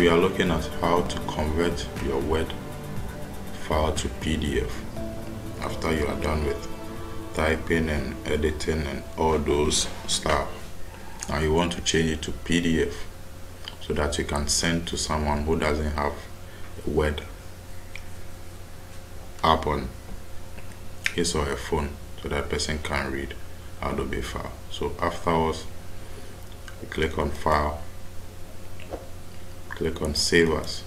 we are looking at how to convert your Word file to PDF after you are done with typing and editing and all those stuff. Now you want to change it to PDF so that you can send to someone who doesn't have a Word app on his or her phone so that person can read Adobe file. So afterwards, you click on File, click on Save As.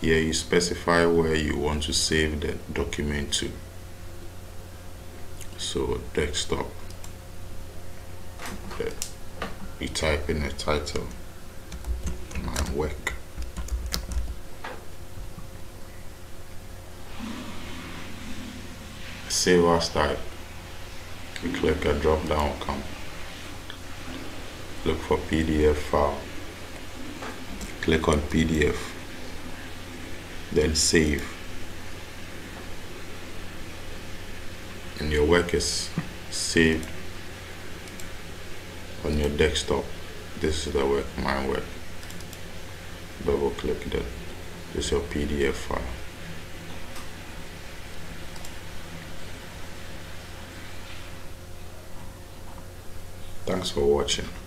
Here you specify where you want to save the document to. So desktop. You type in a title, my work. Save as type. You click a drop down come. Look for PDF file. Click on PDF. Then save. And your work is saved on your desktop. This is the work, my work. Double click that. This is your PDF file. Thanks for watching.